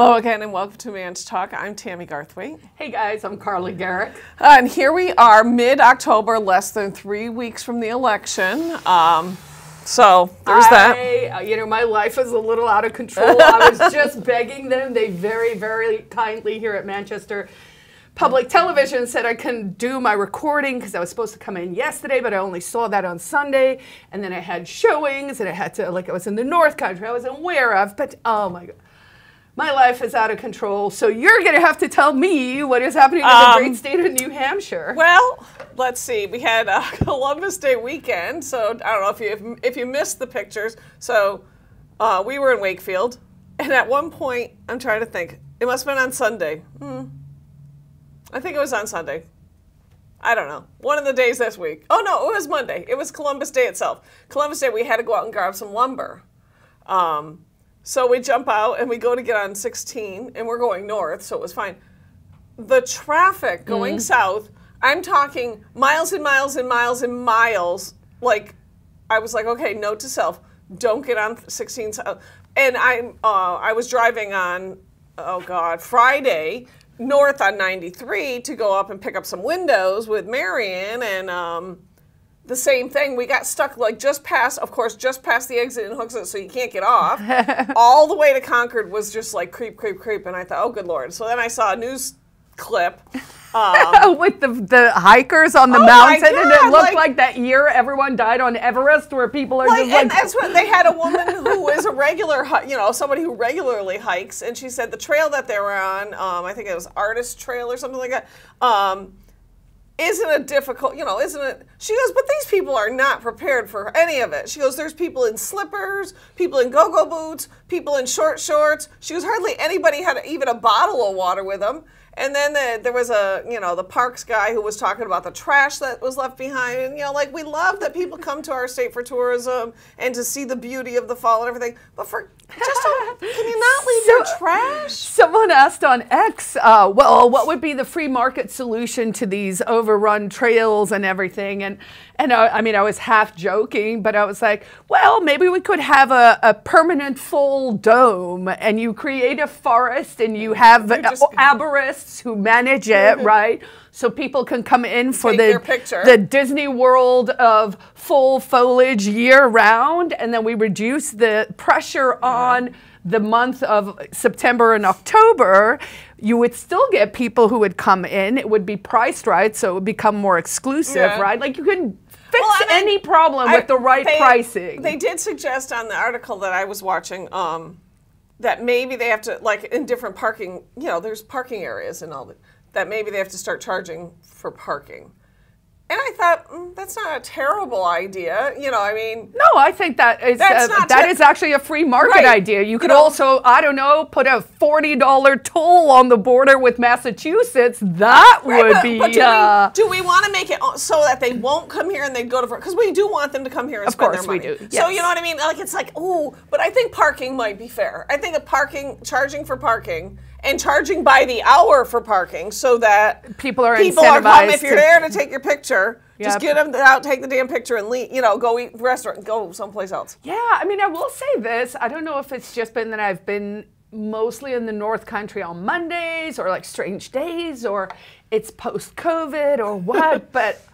Hello again and welcome to Manch Talk. I'm Tammy Garthwaite. Hey guys, I'm Carla Gericke. And here we are, mid October, less than three weeks from the election. Um, so there's I, that. uh, You know, my life is a little out of control. I was just begging them. They very, very kindly here at Manchester Public Television said I couldn't do my recording because I was supposed to come in yesterday, but I only saw that on Sunday. And then I had showings and I had to, like, I was in the North Country. I wasn't aware of, but oh my God. My life is out of control, so you're going to have to tell me what is happening in the Um, great state of New Hampshire. Well, let's see. We had a Columbus Day weekend, so I don't know if you if you missed the pictures. So uh, we were in Wakefield, and at one point, I'm trying to think. It must have been on Sunday. Hmm. I think it was on Sunday. I don't know. One of the days this week. Oh no, it was Monday. It was Columbus Day itself. Columbus Day, we had to go out and grab some lumber. Um, so we jump out and we go to get on 16, and we're going north, so it was fine. The traffic going south, I'm talking miles and miles and miles and miles. Like, I was like, okay, note to self, don't get on 16 south. And I, uh, I was driving on, oh God, Friday north on 93 to go up and pick up some windows with Marion and. Um, the same thing. We got stuck like just past, of course, just past the exit in Hooksett, so you can't get off. All the way to Concord was just like creep, creep, creep, and I thought, oh, good lord. So then I saw a news clip. Um, with the the hikers on the Oh mountain, and it looked like- like, that year everyone died on Everest, where people are like, just like, and that's what they had a woman who is a regular, you know, somebody who regularly hikes, and she said the trail that they were on, um, I think it was Artist Trail or something like that. Um, isn't it difficult, you know, isn't it? She goes, but these people are not prepared for any of it. She goes, there's people in slippers, people in go-go boots, people in short shorts. She goes, hardly anybody had even a bottle of water with them. And then the, there was a, you know, the parks guy who was talking about the trash that was left behind. And, you know, like we love that people come to our state for tourism and to see the beauty of the fall and everything. But for just, don't, can you not leave your trash? Someone asked on X, uh, well, what would be the free market solution to these overrun trails and everything? And and I, I mean, I was half joking, but I was like, well, maybe we could have a, a permanent full dome, and you create a forest, and you have just- arborists who manage it, right? So people can come in for the the Disney World of full foliage year round, and then we reduce the pressure on the month of September and October, you would still get people who would come in. It would be priced right, so it would become more exclusive, Yeah. right? Like you can fix Well, I- any problem I- with the right they- pricing. They did suggest on the article that I was watching um, that maybe they have to, like in different parking, you know, there's parking areas and all that, that maybe they have to start charging for parking. And I thought, mm, that's not a terrible idea. You know, I mean, no, I think that is That's uh, not that ter- is actually a free market Right. idea. You could know- also, I don't know, put a forty dollar toll on the border with Massachusetts. That Right, would but- be. But do, uh, we, do we want to make it so that they won't come here and they go to because we do want them to come here and Of spend course their we money. do, So you know what I mean? Like it's like oh, but I think parking might be fair. I think a parking charging for parking and charging by the hour for parking so that People are people are if you're to- there to take your picture. Just get them out, take the damn picture, and leave. You know, go eat restaurant, go someplace else. Yeah, I mean, I will say this. I don't know if it's just been that I've been mostly in the North Country on Mondays or like strange days or it's post COVID or what, but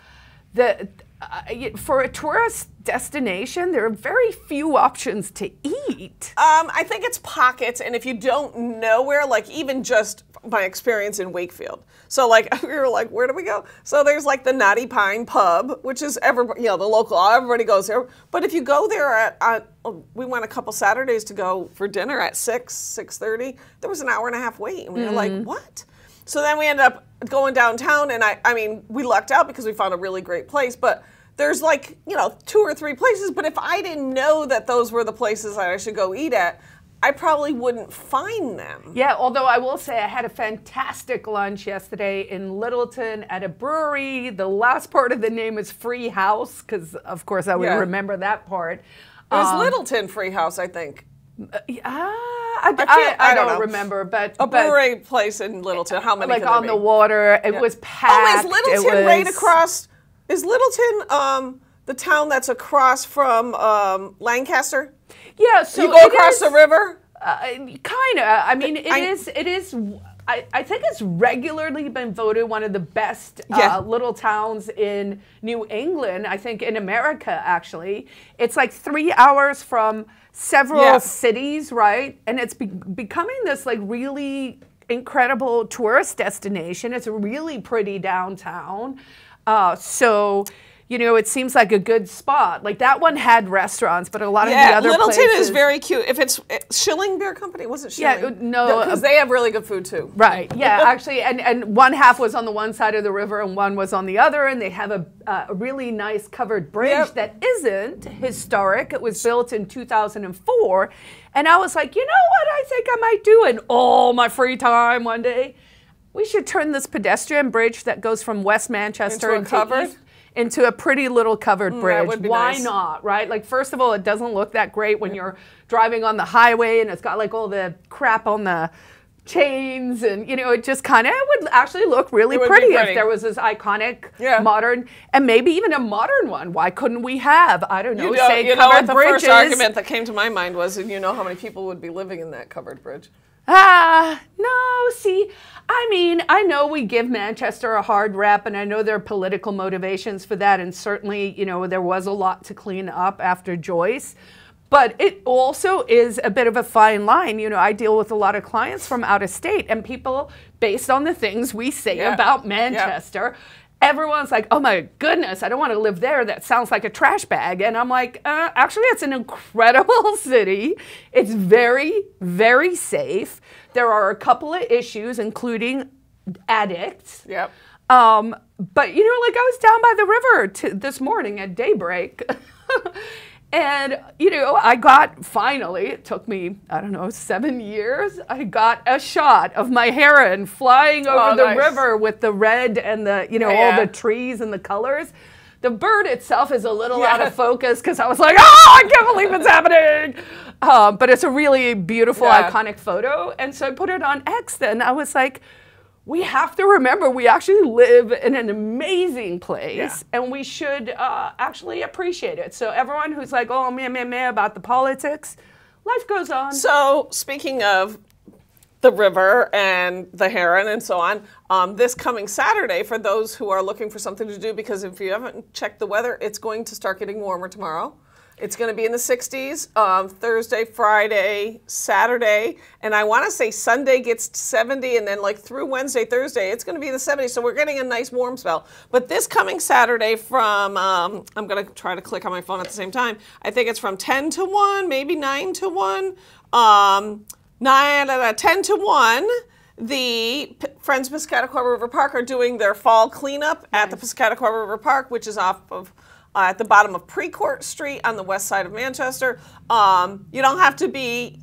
the uh, for a tourist destination, there are very few options to eat. Um, I think it's pockets, and if you don't know where, like even just my experience in Wakefield. So like we were like, where do we go? So there's like the Naughty Pine Pub, which is everybody, you know, the local. Everybody goes there. But if you go there at, at oh, we went a couple Saturdays to go for dinner at six, six thirty. There was an hour and a half wait, and we were like, what? So then we ended up going downtown, and I, I mean, we lucked out because we found a really great place, but. There's like, you know, two or three places, but if I didn't know that those were the places that I should go eat at, I probably wouldn't find them. Yeah, although I will say I had a fantastic lunch yesterday in Littleton at a brewery. The last part of the name is Free House, because of course I would Yeah. remember that part. It was Um, Littleton Free House, I think. Ah, I, I, I I don't don't remember, but A but brewery place in Littleton. How many? like on the water, it Yeah. was Oh, is Littleton it right across? Is Littleton um, the town that's across from um, Lancaster? Yeah, so You go across is- the river. Uh, kind of. I mean, it I- is. It is. I, I think it's regularly been voted one of the best Yeah. uh, little towns in New England. I think in America, actually, it's like three hours from several Yeah. cities, right? And it's be- becoming this like really incredible tourist destination. It's a really pretty downtown. Uh, so. You know, it seems like a good spot. Like that one had restaurants, but a lot of the Yeah, other Littleton places, is very cute. If it's uh, Schilling Beer Company, was it Yeah, no, because uh, they have really good food too. Right. Yeah. Actually, and and one half was on the one side of the river and one was on the other, and they have a, uh, a really nice covered bridge Yep. that isn't historic. It was built in 2004, and I was like, you know what? I think I might do in all my free time one day. We should turn this pedestrian bridge that goes from West Manchester Into a covered? Into a pretty little covered mm, bridge. would be Why nice. not? Right? Like, first of all, it doesn't look that great when you're driving on the highway and it's got like all the crap on the chains and you know it just kind of would actually look really It would be pretty, pretty. if there was this iconic Yeah. modern and maybe even a modern one why couldn't we have i don't know You know, say you know covered what the bridges first argument that came to my mind was, and you know how many people would be living in that covered bridge. Ah, no, see, I mean, I know we give Manchester a hard rap, and I know there are political motivations for that, and certainly, you know, there was a lot to clean up after Joyce. But it also is a bit of a fine line. You know, I deal with a lot of clients from out of state, and people, based on the things we say Yeah. about Yeah. Everyone's like, oh my goodness, I don't want to live there. That sounds like a trash bag. And I'm like, uh, actually, it's an incredible city. It's very, very safe. There are a couple of issues, including addicts. Yep. Um, but you know, like I was down by the river t- this morning at daybreak. And you know, I got finally. It took me, I don't know, seven years. I got a shot of my heron flying over Oh, the nice. river with the red and the, you know, Yeah. all the trees and the colors. The bird itself is a little Yeah. out of focus because I was like, oh, I can't believe it's happening. Um, but it's a really beautiful, Yeah. iconic photo. And so I put it on X then. I was like, we have to remember we actually live in an amazing place Yeah. and we should uh, actually appreciate it. So everyone who's like, oh, meh, meh, meh about the politics, life goes on. So, speaking of the river and the heron and so on, um, this coming Saturday, for those who are looking for something to do, because if you haven't checked the weather, it's going to start getting warmer tomorrow. It's going to be in the 60s um, Thursday, Friday, Saturday, and I want to say Sunday gets 70, and then like through Wednesday, Thursday, it's going to be in the 70s. So we're getting a nice warm spell. But this coming Saturday, from um, I'm going to try to click on my phone at the same time. I think it's from 10 to 1, maybe 9 to 1. Um, nine, uh, 10 to 1, the P- Friends Piscataquog River Park are doing their fall cleanup at the Piscataquog River Park, which is off of uh, at the bottom of Precourt Street on the west side of Manchester. Um, you don't have to be.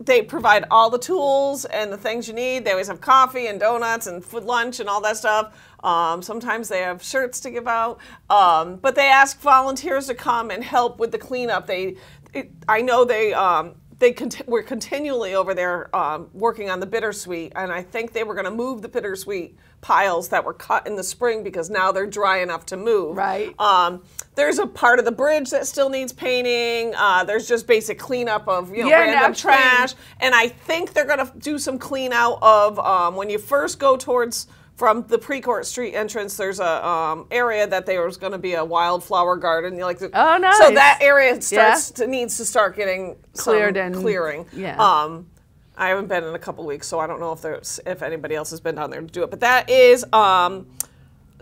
They provide all the tools and the things you need. They always have coffee and donuts and food lunch and all that stuff. Um, sometimes they have shirts to give out, um, but they ask volunteers to come and help with the cleanup. They, it, I know they um, they were continually over there um, working on the bittersweet, and I think they were going to move the bittersweet piles that were cut in the spring because now they're dry enough to move. Right. Um, there's a part of the bridge that still needs painting. Uh, there's just basic cleanup of you know Yeah, random trash, and I think they're going to do some clean out of um, when you first go towards. From the Precourt Street entrance, there's a um, area that there was going to be a wildflower garden. You like the, Oh, So that area starts to, needs to start getting Cleared and- clearing. yeah. Um, I haven't been in a couple weeks, so I don't know if there's if anybody else has been down there to do it. But that is um,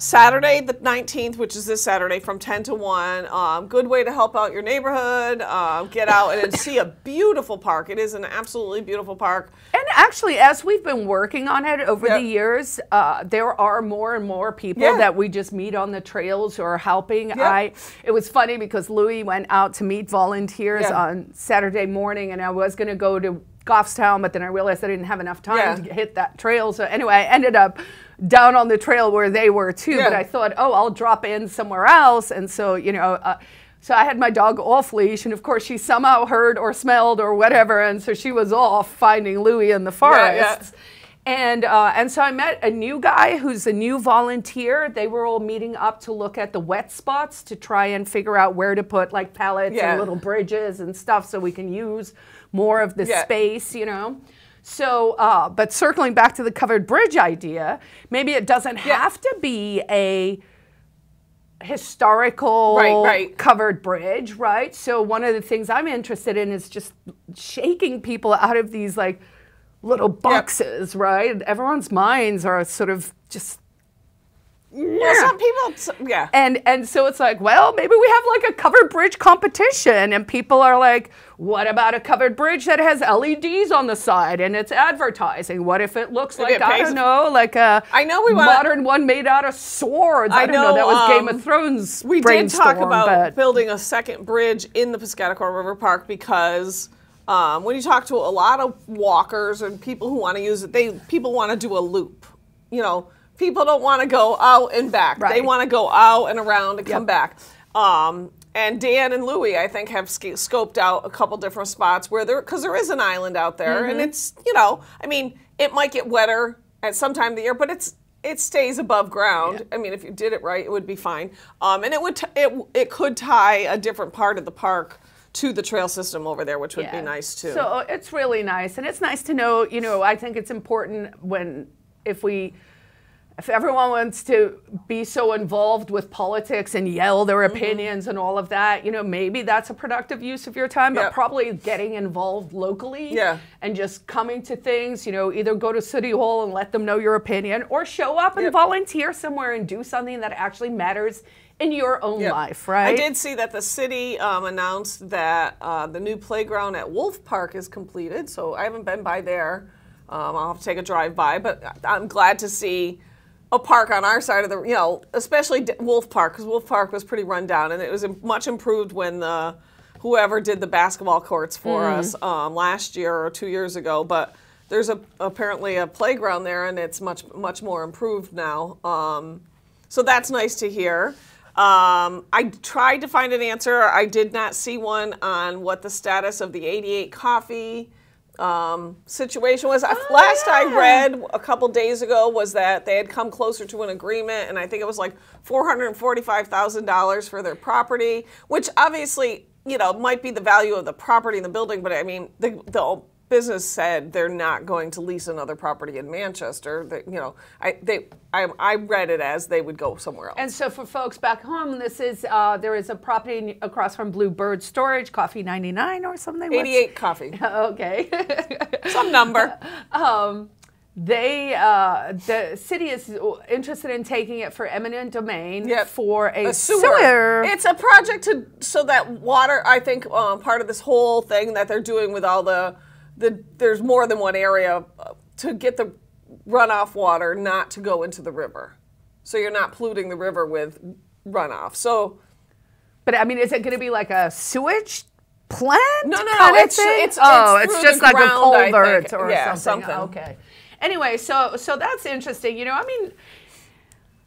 Saturday the 19th, which is this Saturday from 10 to 1. Um, good way to help out your neighborhood. Um, get out and see a beautiful park. It is an absolutely beautiful park. And actually, as we've been working on it over Yep. the years, uh, there are more and more people Yeah. that we just meet on the trails who are helping. I it was funny because Louis went out to meet volunteers Yeah. on Saturday morning, and I was going to go to Goffstown, but then I realized I didn't have enough time Yeah. to hit that trail. So anyway, I ended up down on the trail where they were too. But I thought, oh, I'll drop in somewhere else, and so you know. Uh, so I had my dog off leash, and of course she somehow heard or smelled or whatever, and so she was off finding Louie in the Yeah, yeah. forest. And uh, and so I met a new guy who's a new volunteer. They were all meeting up to look at the wet spots to try and figure out where to put like pallets Yeah. and little bridges and stuff so we can use more of the Yeah. space, you know. So, uh, but circling back to the covered bridge idea, maybe it doesn't Yeah. have to be a historical Right, right. covered bridge, right? So one of the things I'm interested in is just shaking people out of these like little boxes, right? Everyone's minds are sort of just Well, some people, yeah. and and so it's like, well, maybe we have like a covered bridge competition, and people are like, what about a covered bridge that has LEDs on the side and it's advertising? What if it looks Maybe like it I don't know, like a I know we wanna- modern one made out of swords? I, I don't know, That was know, Game um, of Thrones. We did talk about but- building a second bridge in the Piscataquog River Park because um, when you talk to a lot of walkers and people who want to use it, they people want to do a loop. You know, people don't want to go out and back. They want to go out and around and come back. Um, and Dan and Louie, I think, have sc- scoped out a couple different spots where there, because there is an island out there, Mm-hmm. and it's, you know, I mean, it might get wetter at some time of the year, but it's it stays above ground. I mean, if you did it right, it would be fine. Um, and it would t- it it could tie a different part of the park to the trail system over there, which would be nice too. So uh, it's really nice, and it's nice to know. You know, I think it's important when if we. If everyone wants to be so involved with politics and yell their Mm-hmm. opinions and all of that, you know, maybe that's a productive use of your time, but Yep. probably getting involved locally Yeah. and just coming to things, you know, either go to City Hall and let them know your opinion or show up and Yep. volunteer somewhere and do something that actually matters in your own Yep. life, right? I did see that the city um, announced that uh, the new playground at Wolf Park is completed. So I haven't been by there. Um, I'll have to take a drive by, but I'm glad to see a park on our side of the, you know, especially Wolf Park because Wolf Park was pretty run down, and it was much improved when the whoever did the basketball courts for Mm. us um, last year or two years ago, but. There's a, apparently a playground there, and it's much much more improved now. Um, so that's nice to hear. Um, I tried to find an answer. I did not see one on what the status of the 88 coffee um, situation was. Last I read a couple days ago was that they had come closer to an agreement, and I think it was like $445,000 for their property, which obviously, you know, might be the value of the property in the building, but I mean, the, the business said they're not going to lease another property in Manchester. That you know, I they I, I read it as they would go somewhere else. And so for folks back home, this is uh, there is a property across from Blue Bird Storage, Coffee 99 or something. What's- 88 coffee, Okay. some number. um, they uh, the city is interested in taking it for eminent domain Yep. for a, a sewer. sewer. It's a project to so that water. I think um, part of this whole thing that they're doing with all the the there's more than one area uh, to get the runoff water not to go into the river, so you're not polluting the river with runoff. So but I mean, is it going to be like a sewage plant? No, no, no, it's- it's- oh, it's it's just like a ground, I culvert or Yeah, something. something. Okay. Anyway, so so that's interesting. You know, I mean.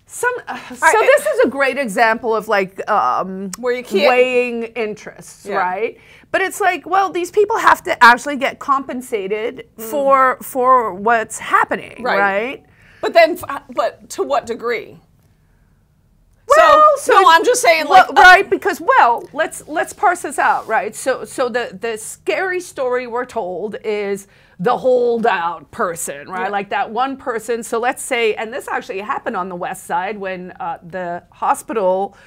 Some, uh, so I- this is a great example of like um, Where you can't- weighing interests, Yeah. right? But it's like, well, these people have to actually get compensated for for what's happening, Mm. Right. right? But then, f- but to what degree? Well, so, no, I'm just saying, like, well, right? Because well, let's let's parse this out, right? So so the the scary story we're told is the holdout person, right? Yeah. Like that one person. So let's say, and this actually happened on the west side when uh, the hospital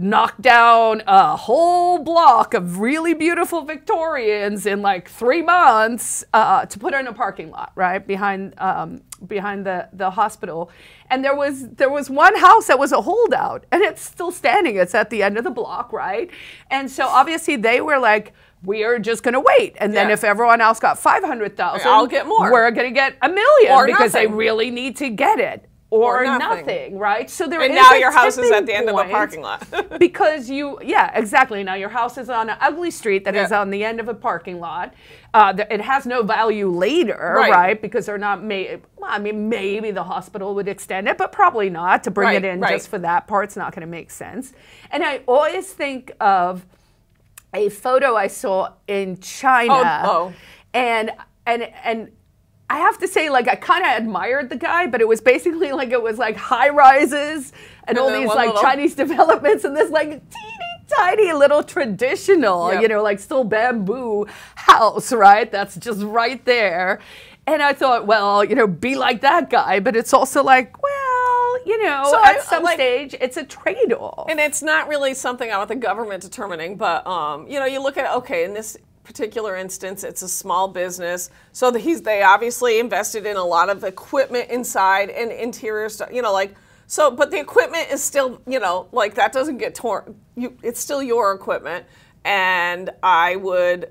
knocked down a whole block of really beautiful Victorians in like three months uh, to put in a parking lot, right behind um, behind the the hospital. And there was there was one house that was a holdout, and it's still standing. It's at the end of the block, right? And so obviously they were like. We are just going to wait, and then Yeah. if everyone else got five hundred thousand, I'll get more. We're going to get a million Or because they really need to get it, or, Or nothing. nothing. right? So there and is now your house is at the end of a parking lot. because you yeah exactly now your house is on an ugly street that is on the end of a parking lot uh, it has no value later right, Right. because they're not made well, i mean maybe the hospital would extend it but probably not to bring Right, it in right. just for that part's not going to make sense and i always think of a photo i saw in china oh. and and and I have to say, like, I kind of admired the guy, but it was basically like it was like high rises and, And all these like little- Chinese developments and this like teeny tiny little traditional, Yep. you know, like still bamboo house, right? That's just right there. And I thought, well, you know, be like that guy, but it's also like, well, you know, So at I- some like- stage, it's a trade-off. And it's not really something I want the government determining, but um, you know, you look at okay, in this particular instance, it's a small business, so he's they obviously invested in a lot of equipment inside and interior stuff. You know, like so, but the equipment is still, you know, like that doesn't get torn. You, it's still your equipment, and I would,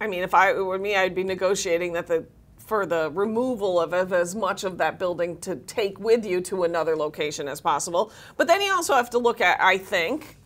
I mean, if I were me, I'd be negotiating that the for the removal of, of as much of that building to take with you to another location as possible. But then you also have to look at, I think,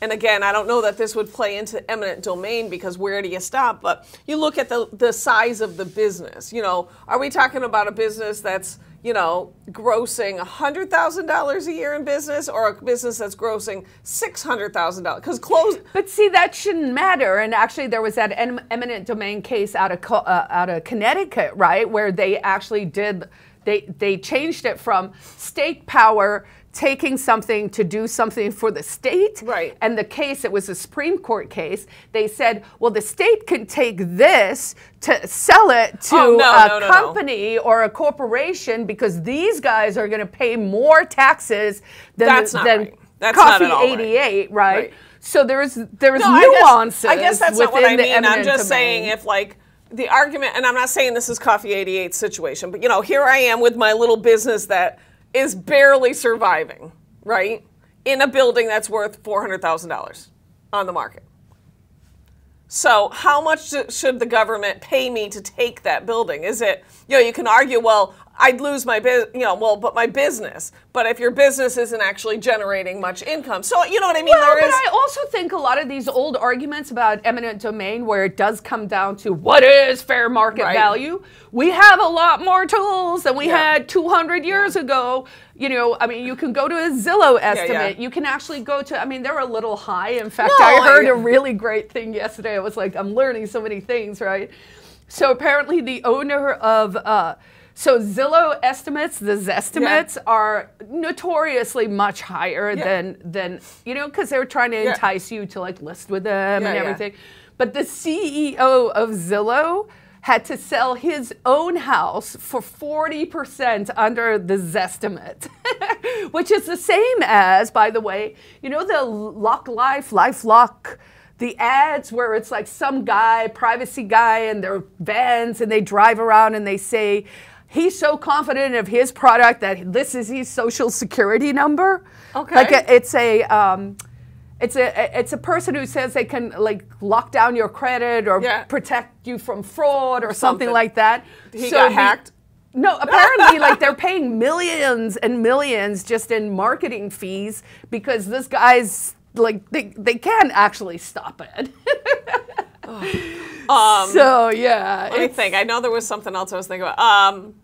and again, I don't know that this would play into eminent domain because where do you stop? But you look at the, the size of the business. You know, are we talking about a business that's, you know, grossing $100,000 a year in business or a business that's grossing $600,000? Because close. But see, that shouldn't matter. And actually, there was that em- eminent domain case out of uh, out of Connecticut, right, where they actually did they they changed it from state power taking something to do something for the state. Right. And the case, it was a Supreme Court case. They said, well, the state can take this to sell it oh, to Oh, no, a no, no, company or a corporation because these guys are going to pay more taxes than That's not than right. That's Coffee at all right. 88, right? Right. So there's there's No, I guess- nuances. I guess, that's not what I mean. I'm just saying if like the argument, and I'm not saying this is Coffee 88 situation, but you know, here I am with my little business that is barely surviving, right? In a building that's worth $400,000 on the market. So, how much should the government pay me to take that building? Is it, you know, you can argue, well, I'd lose my business, you know, well, but my business. But if your business isn't actually generating much income, so you know what I mean? Well, There but I also think a lot of these old arguments about eminent domain, where it does come down to what is fair market Right. value, we have a lot more tools than we Yeah. had 200 years ago. You know, I mean, you can go to a Zillow estimate. yeah. You can actually go to, I mean, they're a little high. In fact, No, I heard I- a really great thing yesterday. I was like, I'm learning so many things, right? So apparently, the owner of, uh, so Zillow estimates, the Zestimates, are notoriously much higher Yeah. than than you know because they're trying to Yeah. entice you to like list with them Yeah, and yeah. everything. But the CEO of Zillow had to sell his own house for 40% under the Zestimate, which is the same as, by the way, you know, the Lock Life, Life Lock, the ads where it's like some guy, privacy guy, and their vans, and they drive around and they say, he's so confident of his product that this is his social security number. Okay. Like a, it's a, um, it's a it's a person who says they can like lock down your credit or Yeah. protect you from fraud or something, something. like that. He got hacked? No, apparently, like they're paying millions and millions just in marketing fees because this guy's like they they can actually stop it. so yeah, Um, Let me think. I know there was something else I was thinking about. Um,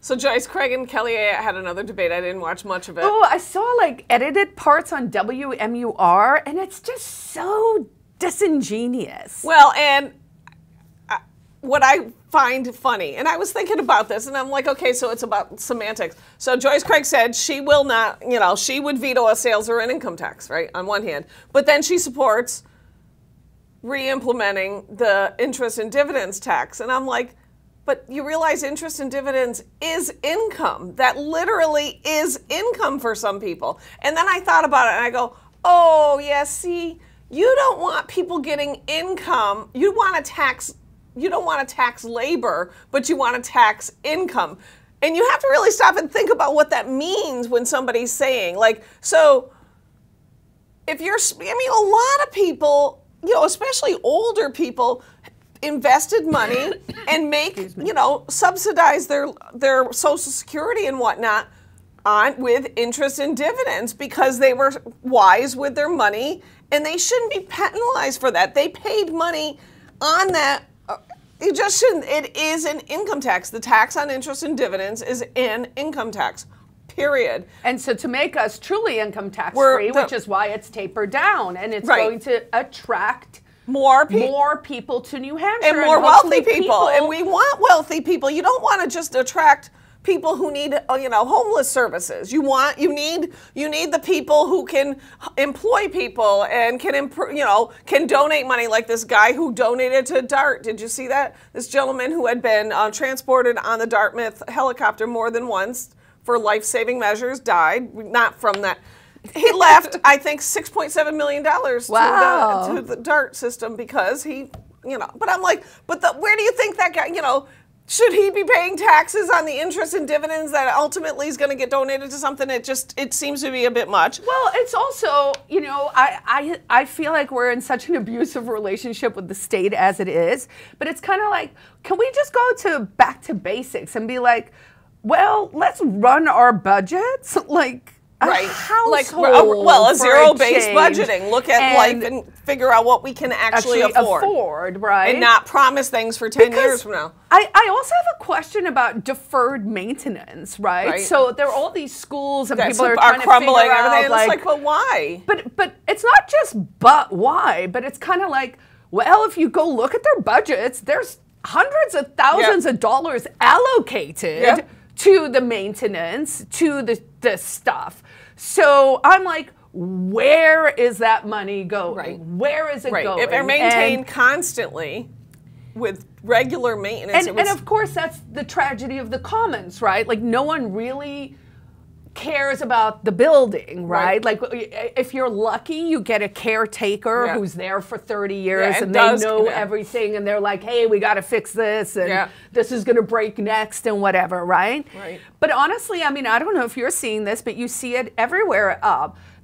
so Joyce Craig and Kelly Ayotte had another debate. I didn't watch much of it. Oh, I saw like edited parts on WMUR, and it's just so disingenuous. Well, and I- what I find funny, and I was thinking about this, and I'm like, okay, so it's about semantics. So Joyce Craig said she will not, you know, she would veto a sales or an income tax, right, on one hand, but then she supports re-implementing the interest and dividends tax, and I'm like. But you realize interest and dividends is income. That literally is income for some people. And then I thought about it and I go, oh, yeah, see, you don't want people getting income. You want to tax you don't want to tax labor, but you want to tax income. And you have to really stop and think about what that means when somebody's saying like so if you're I mean a lot of people, you know, especially older people invested money and make, you know, subsidize their their social security and whatnot on with interest and dividends because they were wise with their money and they shouldn't be penalized for that. They paid money on that uh, it just shouldn't. It is an income tax. The tax on interest and dividends is an income tax. Period. And so to make us truly income tax We're free, the- which is why it's tapered down and it's Right. going to attract More people. more people to New Hampshire and more wealthy hopefully people. And we want wealthy people. You don't want to just attract people who need uh, you know homeless services you want you need you need the people who can employ people and can improve you know can donate money like this guy who donated to DHART did you see that this gentleman who had been uh, transported on the dartmouth helicopter more than once for life-saving measures died not from that he left i think 6.7 million dollars Wow. to, the, to the DHART system because he you know but i'm like but the, where do you think that guy you know should he be paying taxes on the interest and dividends that ultimately is going to get donated to something? It just it seems to be a bit much. Well, it's also, you know, I, I I feel like we're in such an abusive relationship with the state as it is, but it's kind of like, can we just go to back to basics and be like, well, let's run our budgets? Like right like uh, well a zero-based budgeting look at life and figure out what we can actually, actually afford, afford, right? and not promise things for 10 Because years from now I, I also have a question about deferred maintenance, right? Right. So there are all these schools and that people are, are trying crumbling to figure and everything out, it's like but why But but it's not just but why, but it's kind of like, well, if you go look at their budgets, there's hundreds of thousands Yep. of dollars allocated Yep. to the maintenance, to the the stuff. So I'm like, where is that money going? Right. Where is it right going? if they're maintained And- constantly with regular maintenance and, it and of course that's the tragedy of the commons right like no one really cares about the building right, Right. like if you're lucky you get a caretaker Yeah. who's there for 30 years and and, they know yeah. everything and they're like hey we got to fix this and Yeah. this is going to break next and whatever right Right. but honestly i mean i don't know if you're seeing this but you see it everywhere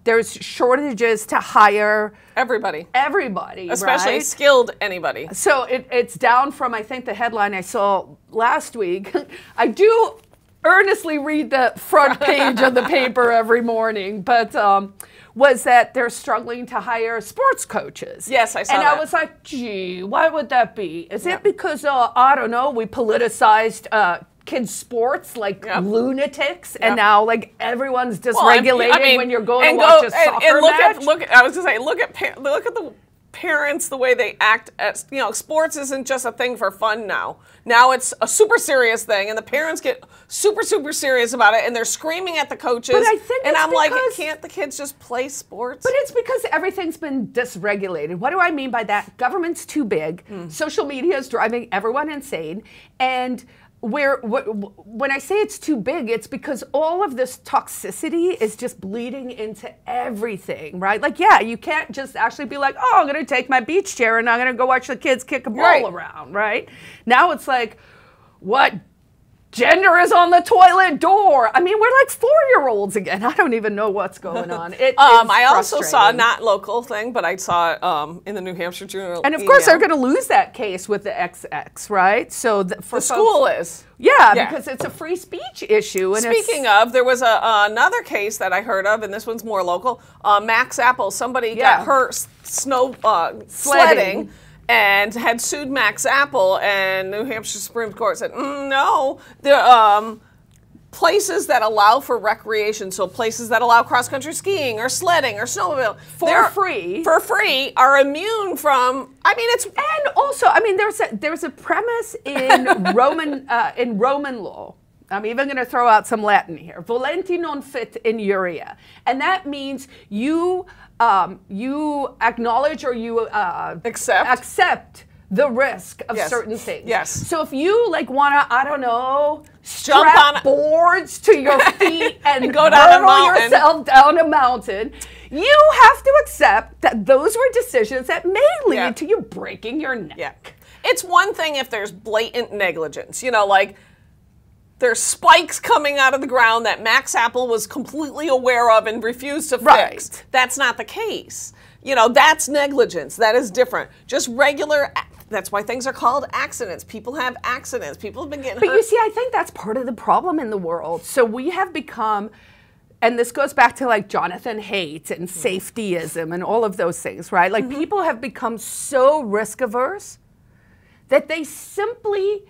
there's shortages to hire everybody everybody especially right? skilled anybody So it, it's down from I think the headline I saw last week. I do earnestly read the front page of the paper every morning, but um, was that they're struggling to hire sports coaches. Yes, I saw And that. I was like, gee, why would that be? Is Yeah. it because uh, I don't know we politicized? Uh, Kids sports like Yep. lunatics, and Yep. now like everyone's Well, I mean, when you're going to and watch go- a soccer and, look match. At, look I was gonna say, look at look at the parents, the way they act. At, you know, sports isn't just a thing for fun now. Now it's a super serious thing, and the parents get super super serious about it, and they're screaming at the coaches. But I think and it's I'm like, because- can't the kids just play sports? But it's because everything's been dysregulated. What do I mean by that? Government's too big. Hmm. Social media is driving everyone insane. And where wh- wh- when I say it's too big, it's because all of this toxicity is just bleeding into everything, right? Like, yeah, you can't just actually be like, oh, I'm going to take my beach chair and I'm going to go watch the kids kick a ball Right. around, right? Now it's like, what gender is on the toilet door? I mean, we're like four year olds again. I don't even know what's going on. It um, I also saw not local thing, but I saw it um, in the New Hampshire Journal. And of course, they're going to lose that case with the XX, right? So the, for The school folks- is. yeah, Yeah. because it's a free speech issue. And it's- Speaking of, there was a, another case that I heard of, and this one's more local. Uh, Max Apple, somebody Yeah. got hurt s- snow uh, sledding. Sledding. And had sued Max Apple, and New Hampshire Supreme Court said, mm, no, the um, places that allow for recreation, so places that allow cross country skiing or sledding or snowmobile, For free. for free, are immune from. I mean, it's and also, I mean, there's a there's a premise in Roman uh, in Roman law. I'm even going to throw out some Latin here. Volenti non fit in iuria, and that means you um, you acknowledge or you uh, Accept. accept the risk of Yes. certain things. Yes. So if you like want to, I don't know, Jump strap on boards to your feet and, And go down a mountain. yourself down a mountain, you have to accept that those were decisions that may lead Yeah. to you breaking your neck. Yeah. It's one thing if there's blatant negligence, you know, like there's spikes coming out of the ground that Max Apple was completely aware of and refused to fix. Right. That's not the case. You know, that's negligence. That is different. Just regular. That's why things are called accidents. People have accidents. People have been getting But hurt. you see, I think that's part of the problem in the world. So we have become, and this goes back to like Jonathan Haidt and safetyism and all of those things, right? Like Mm-hmm. people have become so risk averse that they simply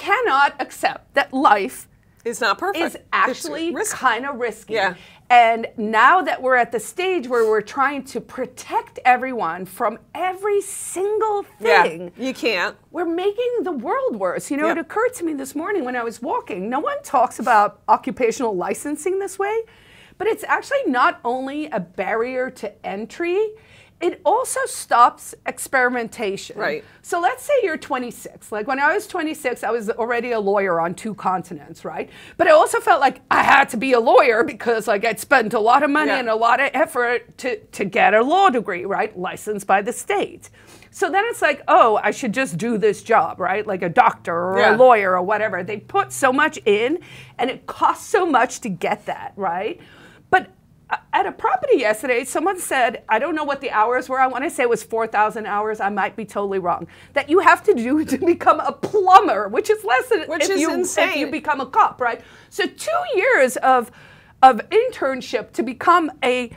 cannot accept that life it's not perfect. is It's actually kind of risky. Yeah. And now that we're at the stage where we're trying to protect everyone from every single thing, Yeah, you can't. we're making the world worse. You know, Yeah. it occurred to me this morning when I was walking. No one talks about occupational licensing this way, but it's actually not only a barrier to entry, it also stops experimentation. Right. So let's say you're 26. Like when I was 26, I was already a lawyer on two continents, right? But I also felt like I had to be a lawyer because like I'd spent a lot of money Yeah. and a lot of effort to, to get a law degree, right? Licensed by the state. So then it's like, oh, I should just do this job, right? Like a doctor or Yeah. a lawyer or whatever. They put so much in and it costs so much to get that, right? At a property yesterday, someone said, I don't know what the hours were. I want to say it was 4,000 hours. I might be totally wrong. That you have to do to become a plumber, which is less than Which if, is you, if you become a cop, right? So two years of, of internship to become a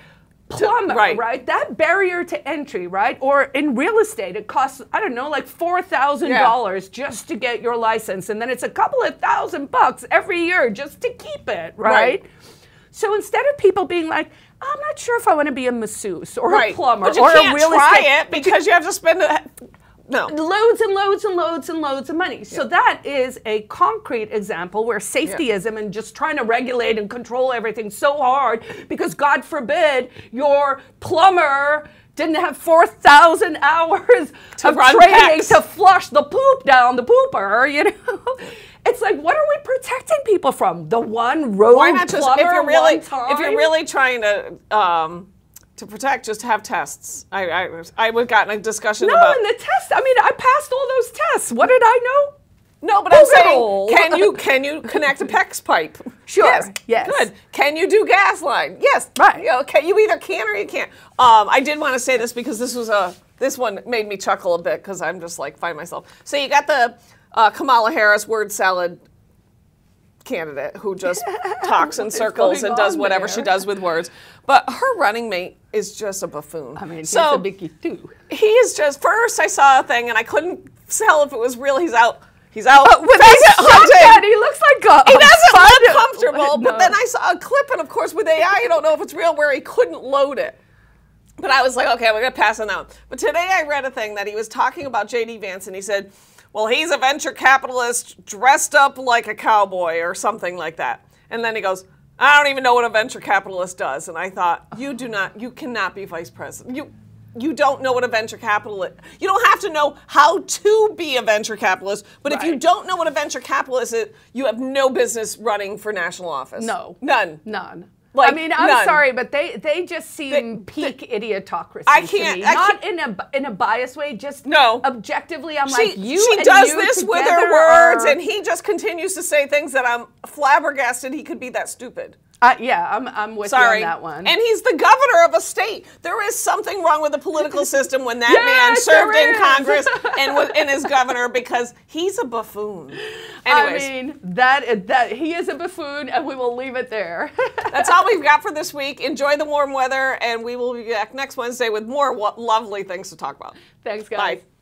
plumber, right. right. That barrier to entry, right? Or in real estate, it costs, I don't know, like $4,000 just to get your license. And then it's a couple of thousand bucks every year just to keep it, right? Right. So instead of people being like, I'm not sure if I want to be a masseuse or Right. a plumber or a real try estate it because you have to spend a. No. loads and loads and loads and loads of money. So that is a concrete example where safetyism and just trying to regulate and control everything so hard because God forbid your plumber didn't have 4,000 hours To of training pecs. to flush the poop down the pooper, you know? It's like, what are we protecting people from? The one road Why not just plumber if you're really if you're really trying to um, to protect, just have tests. I I, I would gotten a discussion No, about. in the test, I mean, I passed all those tests. What did I know? No, but I'm saying, can you can you connect a PEX pipe? Sure, Yes. yes. Good. Can you do gas line? Yes. Right. You, know, can, you either can or you can't. Um, I did want to say this because this was a this one made me chuckle a bit because I'm just like find myself. So you got the uh, Kamala Harris word salad candidate who just talks in circles and does whatever there? she does with words, but her running mate is just a buffoon. I mean, he's so a biggie too. he is just first I saw a thing and I couldn't tell if it was real. He's out. He's out With his hunting. he looks like a. He a doesn't look comfortable. No. But then I saw a clip, and of course, with AI, you don't know if it's real, where he couldn't load it. But I was like, okay, we're gonna pass on that one. But today I read a thing that he was talking about JD Vance, and he said, well, he's a venture capitalist dressed up like a cowboy or something like that. And then he goes, I don't even know what a venture capitalist does. And I thought, you do not, you cannot be vice president. You you don't know what a venture capitalist. You don't have to know how to be a venture capitalist, but if you don't know what a venture capitalist is, you have no business running for national office. No. none. None. Like, I mean, I'm none. sorry, but they they just seem They- peak idiotocracy. I to can't- me. I Not can't- in a in a biased way. Just No. Objectively, I'm She, like you. she does you this with her words, are- and he just continues to say things that I'm flabbergasted he could be that stupid. Uh, yeah, I'm I'm with Sorry. you on that one. And he's the governor of a state. There is something wrong with the political system when that man served in. Congress and was and is governor because he's a buffoon. Anyways, I mean that that he is a buffoon, and we will leave it there. that's all we've got for this week. Enjoy the warm weather, and we will be back next Wednesday with more lovely things to talk about. Thanks, guys. Bye.